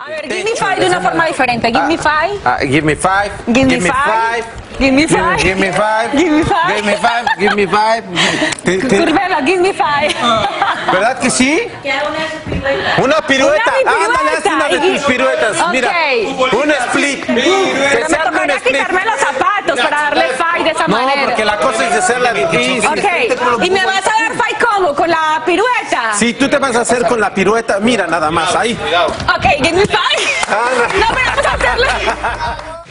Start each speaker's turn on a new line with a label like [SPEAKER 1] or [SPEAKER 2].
[SPEAKER 1] A ver, give me five de una forma diferente. Give me five.
[SPEAKER 2] Ah, give me five.
[SPEAKER 1] Give me five. Give me five.
[SPEAKER 2] Give me five.
[SPEAKER 1] Give me five.
[SPEAKER 2] Give me five. Give me five.
[SPEAKER 1] Curvelo, give me five.
[SPEAKER 2] ¿Verdad que sí? Una pirueta.
[SPEAKER 1] Una
[SPEAKER 2] Ándale, haz una de tus piruetas. Mira, un split. Que
[SPEAKER 1] Pero me
[SPEAKER 2] se arme un split.
[SPEAKER 1] quitarme los zapatos para darle five de esa
[SPEAKER 2] No,
[SPEAKER 1] manera.
[SPEAKER 2] porque la cosa es hacerla difícil.
[SPEAKER 1] Ok, y me vas a dar five cómo, con la pirueta.
[SPEAKER 2] Si tú te vas a hacer con la pirueta, mira nada más ahí.
[SPEAKER 1] Ok, give me five.
[SPEAKER 2] Ah,
[SPEAKER 1] No, pero vamos a hacerle.